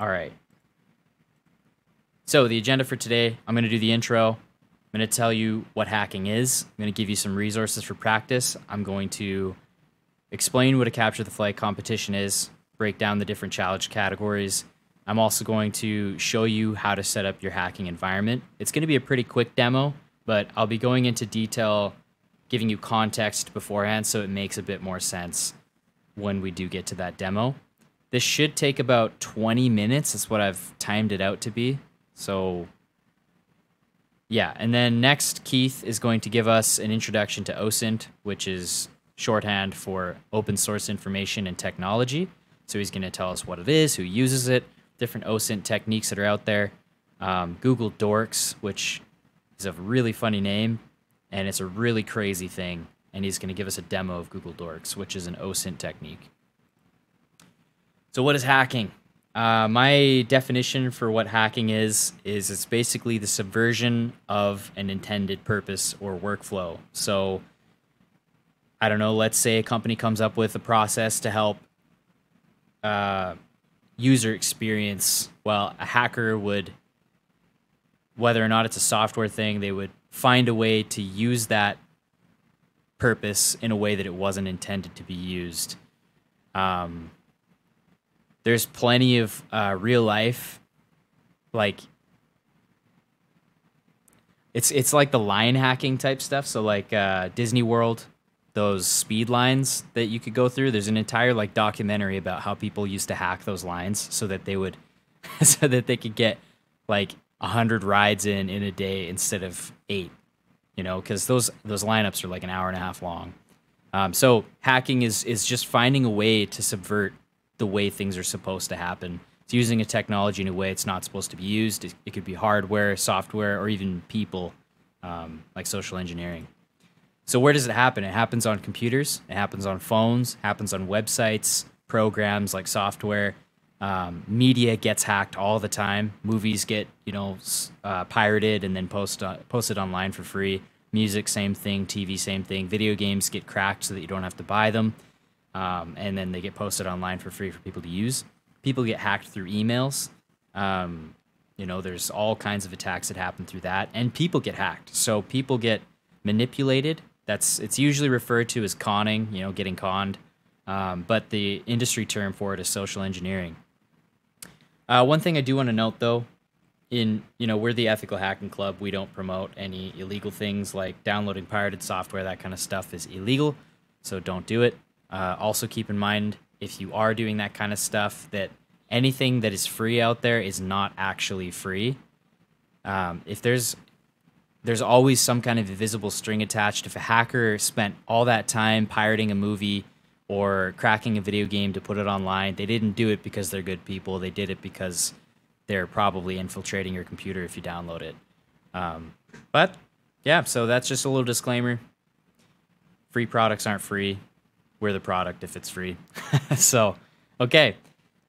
All right. So, the agenda for today I'm going to do the intro. I'm going to tell you what hacking is. I'm going to give you some resources for practice. I'm going to explain what a capture the flag competition is, break down the different challenge categories. I'm also going to show you how to set up your hacking environment. It's going to be a pretty quick demo, but I'll be going into detail, giving you context beforehand so it makes a bit more sense when we do get to that demo. This should take about 20 minutes. That's what I've timed it out to be. So, yeah. And then next, Keith is going to give us an introduction to OSINT, which is shorthand for open source information and technology. So, he's going to tell us what it is, who uses it, different OSINT techniques that are out there. Um, Google Dorks, which is a really funny name, and it's a really crazy thing. And he's going to give us a demo of Google Dorks, which is an OSINT technique. So, what is hacking? Uh, my definition for what hacking is is it's basically the subversion of an intended purpose or workflow. So, I don't know. Let's say a company comes up with a process to help uh, user experience. Well, a hacker would, whether or not it's a software thing, they would find a way to use that purpose in a way that it wasn't intended to be used. Um, there's plenty of uh, real life, like it's it's like the line hacking type stuff. So like uh, Disney World, those speed lines that you could go through. There's an entire like documentary about how people used to hack those lines so that they would, so that they could get like hundred rides in in a day instead of eight. You know, because those those lineups are like an hour and a half long. Um, so hacking is is just finding a way to subvert the way things are supposed to happen. It's using a technology in a way it's not supposed to be used. It, it could be hardware, software, or even people, um, like social engineering. So where does it happen? It happens on computers. It happens on phones. Happens on websites, programs like software. Um, media gets hacked all the time. Movies get you know uh, pirated and then post uh, posted online for free. Music, same thing. TV, same thing. Video games get cracked so that you don't have to buy them um, and then they get posted online for free for people to use. People get hacked through emails. Um, you know, there's all kinds of attacks that happen through that, and people get hacked. So people get manipulated. That's it's usually referred to as conning. You know, getting conned. Um, but the industry term for it is social engineering. Uh, one thing I do want to note, though, in you know we're the ethical hacking club. We don't promote any illegal things like downloading pirated software. That kind of stuff is illegal, so don't do it. Uh, also, keep in mind if you are doing that kind of stuff that anything that is free out there is not actually free. Um, if there's there's always some kind of invisible string attached. If a hacker spent all that time pirating a movie or cracking a video game to put it online, they didn't do it because they're good people. They did it because they're probably infiltrating your computer if you download it. Um, but yeah, so that's just a little disclaimer. Free products aren't free we're the product if it's free. so, okay.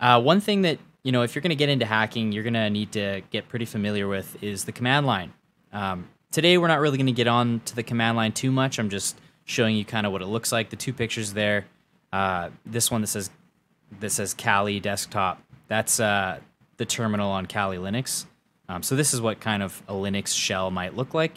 Uh, one thing that, you know, if you're going to get into hacking, you're going to need to get pretty familiar with is the command line. Um, today, we're not really going to get on to the command line too much. I'm just showing you kind of what it looks like. The two pictures there. Uh, this one that says that says Kali desktop. That's uh, the terminal on Kali Linux. Um, so this is what kind of a Linux shell might look like.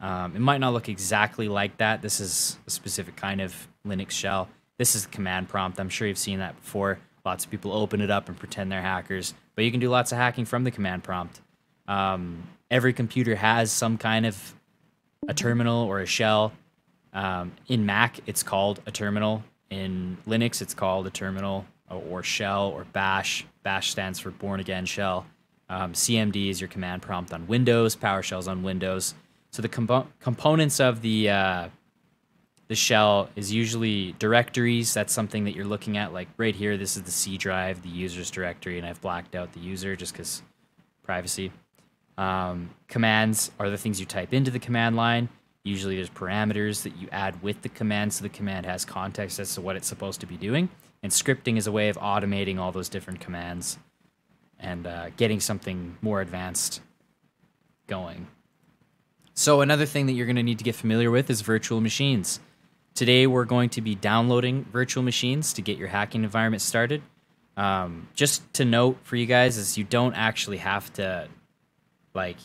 Um, it might not look exactly like that. This is a specific kind of Linux shell. This is the command prompt. I'm sure you've seen that before. Lots of people open it up and pretend they're hackers, but you can do lots of hacking from the command prompt. Um, every computer has some kind of a terminal or a shell. Um, in Mac, it's called a terminal. In Linux, it's called a terminal or shell or bash. Bash stands for Bourne again shell. Um, CMD is your command prompt on Windows. PowerShell's on Windows. So the compo- components of the uh, the shell is usually directories. That's something that you're looking at. Like right here, this is the C drive, the user's directory, and I've blacked out the user just because privacy. Um, commands are the things you type into the command line. Usually there's parameters that you add with the command so the command has context as to what it's supposed to be doing. And scripting is a way of automating all those different commands and uh, getting something more advanced going. So, another thing that you're going to need to get familiar with is virtual machines. Today, we're going to be downloading virtual machines to get your hacking environment started. Um, just to note for you guys is you don't actually have to, like,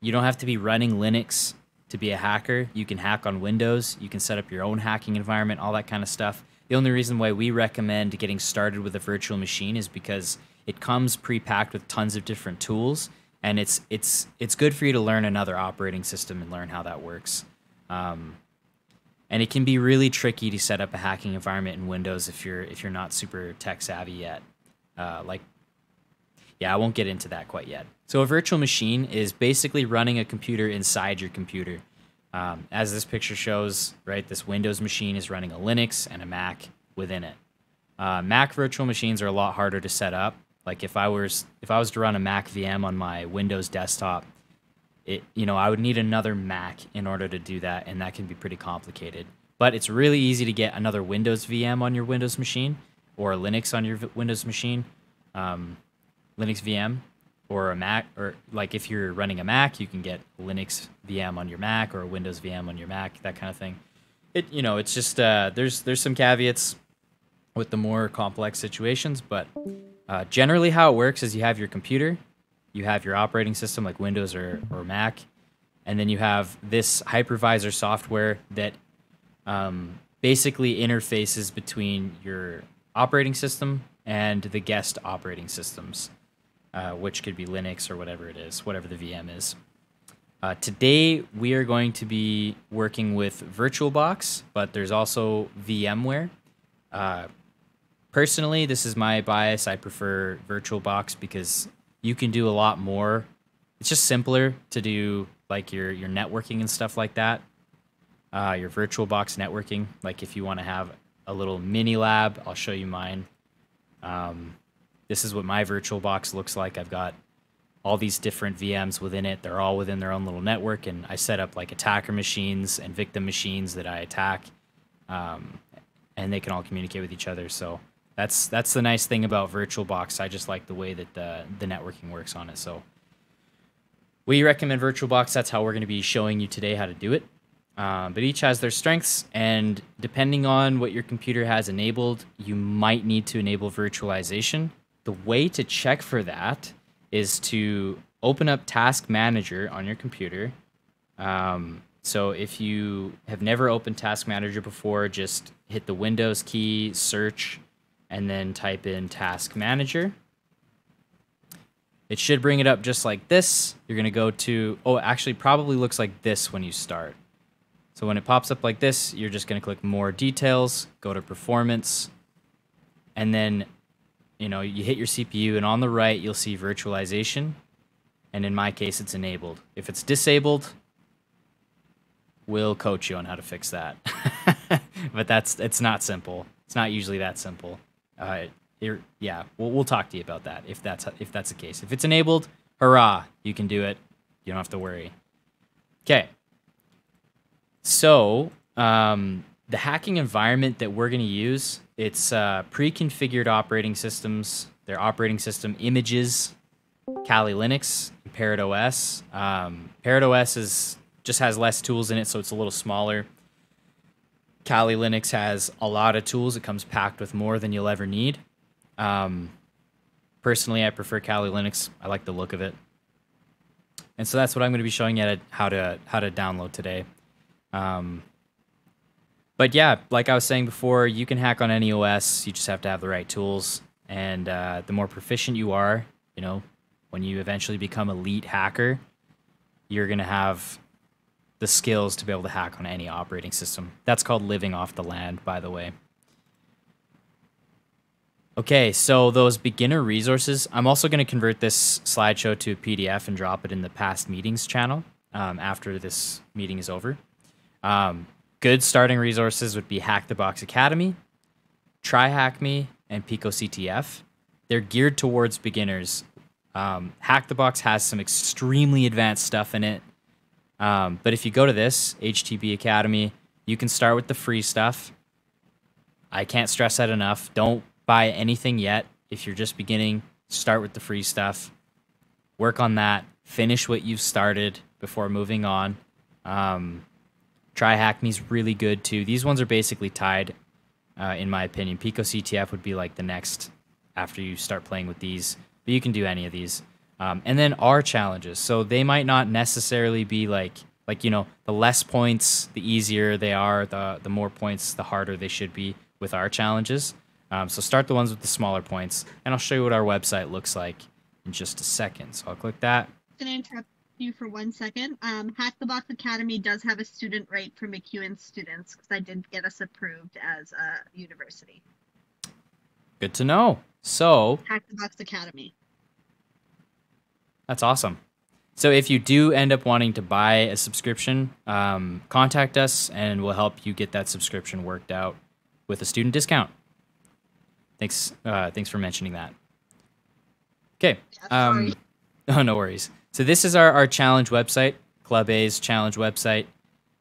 you don't have to be running Linux to be a hacker. You can hack on Windows. You can set up your own hacking environment, all that kind of stuff. The only reason why we recommend getting started with a virtual machine is because it comes pre-packed with tons of different tools, and it's it's it's good for you to learn another operating system and learn how that works. Um, and it can be really tricky to set up a hacking environment in Windows if you're if you're not super tech savvy yet. Uh, like, yeah, I won't get into that quite yet. So a virtual machine is basically running a computer inside your computer. Um, as this picture shows, right, this Windows machine is running a Linux and a Mac within it. Uh, Mac virtual machines are a lot harder to set up. Like if I was if I was to run a Mac VM on my Windows desktop, it you know I would need another Mac in order to do that, and that can be pretty complicated. But it's really easy to get another Windows VM on your Windows machine or Linux on your Windows machine, um, Linux VM, or a Mac, or like if you're running a Mac, you can get Linux VM on your Mac or a Windows VM on your Mac, that kind of thing. It you know it's just uh, there's there's some caveats with the more complex situations, but uh, generally how it works is you have your computer, you have your operating system like Windows or, or Mac, and then you have this hypervisor software that um, basically interfaces between your operating system and the guest operating systems, uh, which could be Linux or whatever it is, whatever the VM is. Uh, today we are going to be working with VirtualBox, but there's also VMware. Uh, personally, this is my bias. I prefer VirtualBox because you can do a lot more. It's just simpler to do like your your networking and stuff like that. Uh, your VirtualBox networking, like if you want to have a little mini lab, I'll show you mine. Um, this is what my VirtualBox looks like. I've got all these different VMs within it. They're all within their own little network, and I set up like attacker machines and victim machines that I attack, um, and they can all communicate with each other. So that's that's the nice thing about VirtualBox. I just like the way that the the networking works on it. So we recommend VirtualBox. That's how we're going to be showing you today how to do it. Um, but each has their strengths, and depending on what your computer has enabled, you might need to enable virtualization. The way to check for that is to open up Task Manager on your computer. Um, so if you have never opened Task Manager before, just hit the Windows key, search, and then type in Task Manager. It should bring it up just like this. You're going to go to, oh, actually probably looks like this when you start. So when it pops up like this, you're just going to click More Details, go to Performance, and then you know you hit your CPU, and on the right you'll see Virtualization, and in my case it's enabled. If it's disabled, we'll coach you on how to fix that. but that's it's not simple. It's not usually that simple. Uh, it, yeah, we'll, we'll talk to you about that if that's if that's the case. If it's enabled, hurrah, you can do it. You don't have to worry. Okay. So um, the hacking environment that we're going to use, it's uh, pre-configured operating systems. Their operating system images, Kali Linux, Parrot OS. Um, Parrot OS is just has less tools in it, so it's a little smaller. Kali Linux has a lot of tools. It comes packed with more than you'll ever need. Um, personally, I prefer Kali Linux. I like the look of it, and so that's what I'm going to be showing you how to how to download today. Um, but yeah, like I was saying before, you can hack on any OS. You just have to have the right tools, and uh, the more proficient you are, you know, when you eventually become a elite hacker, you're going to have the skills to be able to hack on any operating system. That's called living off the land, by the way. Okay, so those beginner resources, I'm also going to convert this slideshow to a PDF and drop it in the past meetings channel um, after this meeting is over. Um, good starting resources would be Hack the Box Academy, Try Hack Me, and Pico CTF. They're geared towards beginners. Um, Hack the Box has some extremely advanced stuff in it. Um, but if you go to this, HTB Academy, you can start with the free stuff. I can't stress that enough. Don't buy anything yet. If you're just beginning, start with the free stuff. Work on that. Finish what you've started before moving on. Um, Try Hack Me's really good too. These ones are basically tied, uh, in my opinion. Pico CTF would be like the next after you start playing with these, but you can do any of these. Um, and then our challenges. So they might not necessarily be like like you know the less points, the easier they are. The the more points, the harder they should be with our challenges. Um, so start the ones with the smaller points, and I'll show you what our website looks like in just a second. So I'll click that. Can I interrupt you for one second? Um, Hack the Box Academy does have a student rate for MacEwan students because I did get us approved as a university. Good to know. So Hack the Box Academy. That's awesome. So if you do end up wanting to buy a subscription, um, contact us and we'll help you get that subscription worked out with a student discount. Thanks. Uh, thanks for mentioning that. Okay. Um, oh, no worries. So this is our, our challenge website, Club EH's challenge website.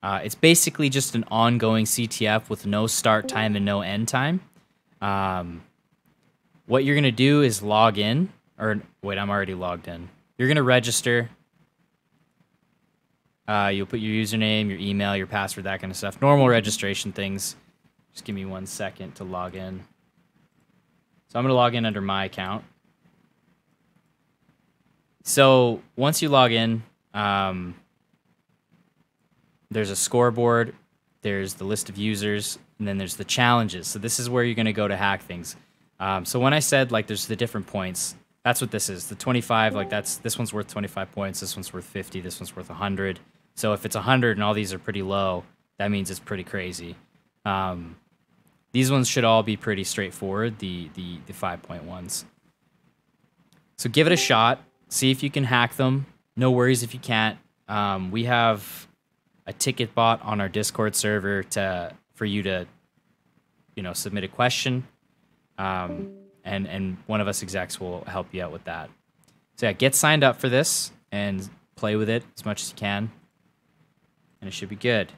Uh, it's basically just an ongoing CTF with no start time and no end time. Um, what you're gonna do is log in, or wait, I'm already logged in. You're gonna register. Uh, you'll put your username, your email, your password, that kind of stuff. Normal registration things. Just give me one second to log in. So I'm gonna log in under my account. So once you log in, um, there's a scoreboard, there's the list of users, and then there's the challenges. So this is where you're going to go to hack things. Um, so when I said like there's the different points, that's what this is. The 25, like that's this one's worth 25 points, this one's worth 50, this one's worth 100. So if it's 100 and all these are pretty low, that means it's pretty crazy. Um, these ones should all be pretty straightforward. The the the five point ones. So give it a shot. See if you can hack them. No worries if you can't. Um, we have a ticket bot on our Discord server to for you to, you know, submit a question, um, and and one of us execs will help you out with that. So yeah, get signed up for this and play with it as much as you can, and it should be good.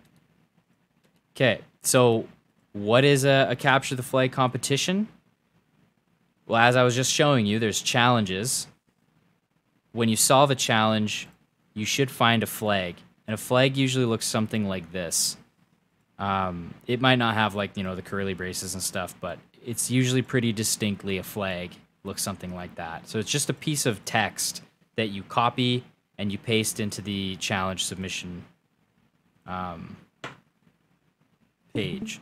Okay, so what is a, a capture the flag competition? Well, as I was just showing you, there's challenges. When you solve a challenge, you should find a flag, and a flag usually looks something like this. Um, it might not have like you know the curly braces and stuff, but it's usually pretty distinctly a flag. Looks something like that. So it's just a piece of text that you copy and you paste into the challenge submission um, page.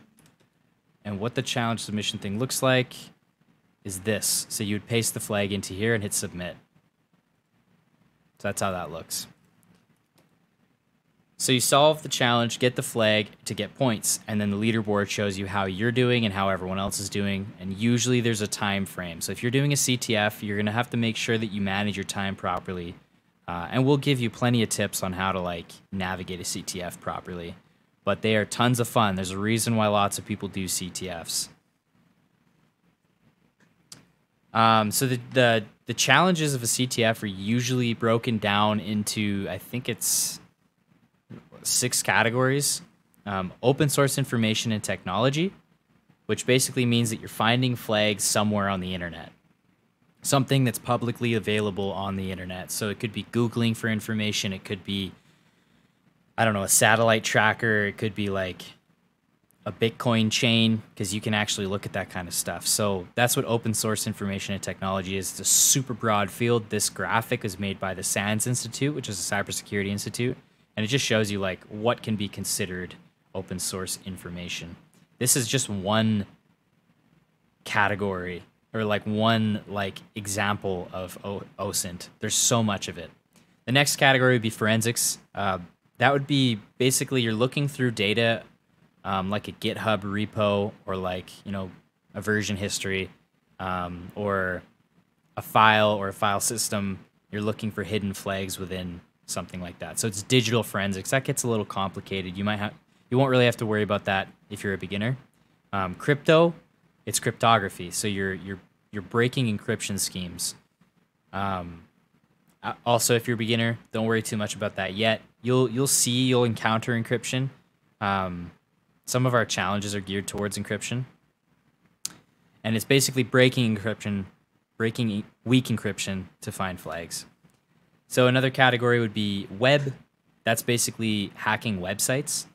And what the challenge submission thing looks like is this. So you would paste the flag into here and hit submit. So that's how that looks. So you solve the challenge, get the flag to get points, and then the leaderboard shows you how you're doing and how everyone else is doing. And usually there's a time frame. So if you're doing a CTF, you're gonna have to make sure that you manage your time properly. Uh, and we'll give you plenty of tips on how to like navigate a CTF properly. But they are tons of fun. There's a reason why lots of people do CTFs. Um, so the, the the challenges of a CTF are usually broken down into I think it's six categories: um, open source information and technology, which basically means that you're finding flags somewhere on the internet, something that's publicly available on the internet. So it could be googling for information. It could be I don't know a satellite tracker. It could be like a Bitcoin chain because you can actually look at that kind of stuff. So that's what open source information and technology is. It's a super broad field. This graphic is made by the SANS Institute, which is a cybersecurity institute, and it just shows you like what can be considered open source information. This is just one category or like one like example of o- OSINT. There's so much of it. The next category would be forensics. Uh, that would be basically you're looking through data um, like a GitHub repo or like you know a version history um, or a file or a file system. You're looking for hidden flags within something like that. So it's digital forensics. That gets a little complicated. You might have you won't really have to worry about that if you're a beginner. Um, crypto, it's cryptography. So you're you're you're breaking encryption schemes. Um, also, if you're a beginner, don't worry too much about that yet. You'll you'll see you'll encounter encryption. Um, some of our challenges are geared towards encryption. And it's basically breaking encryption, breaking weak encryption to find flags. So another category would be web. That's basically hacking websites.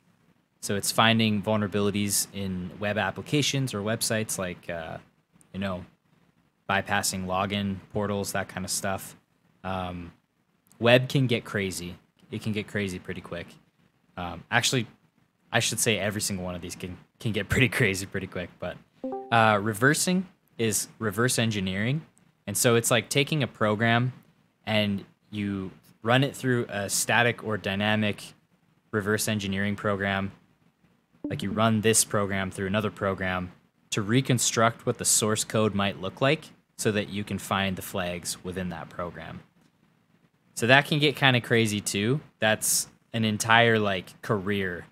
So it's finding vulnerabilities in web applications or websites like, uh, you know, bypassing login portals, that kind of stuff. Um, web can get crazy. It can get crazy pretty quick. Um, actually, I should say every single one of these can can get pretty crazy pretty quick. But uh, reversing is reverse engineering, and so it's like taking a program and you run it through a static or dynamic reverse engineering program. Like you run this program through another program to reconstruct what the source code might look like so that you can find the flags within that program. So that can get kind of crazy too. That's an entire like career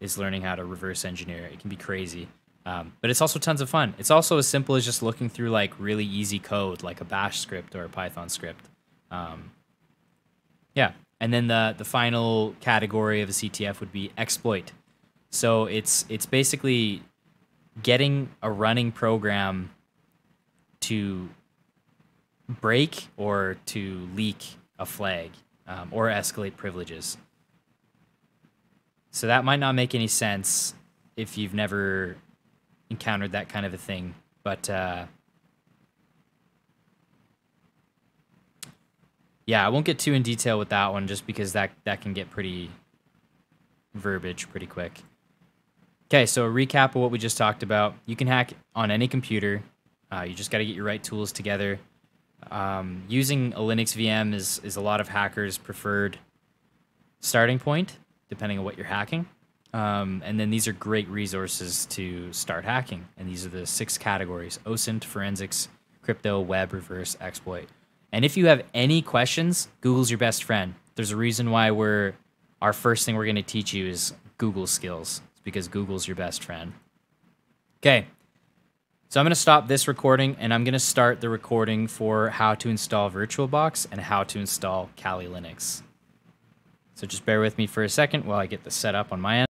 is learning how to reverse engineer. It can be crazy. Um, but it's also tons of fun. It's also as simple as just looking through like really easy code, like a Bash script or a Python script. Um, yeah, and then the the final category of a CTF would be exploit. So it's it's basically getting a running program to break or to leak a flag um, or escalate privileges. So that might not make any sense if you've never encountered that kind of a thing, but uh, yeah, I won't get too in detail with that one just because that that can get pretty verbiage pretty quick. Okay, so a recap of what we just talked about. You can hack on any computer. Uh, you just got to get your right tools together. Um, using a Linux VM is is a lot of hackers' preferred starting point, depending on what you're hacking. Um, and then these are great resources to start hacking. And these are the six categories: OSINT, forensics, crypto, web, reverse, exploit. And if you have any questions, Google's your best friend. There's a reason why we're our first thing we're going to teach you is Google skills. It's because Google's your best friend. Okay. So I'm going to stop this recording and I'm going to start the recording for how to install VirtualBox and how to install Kali Linux. So just bear with me for a second while I get this set up on my end.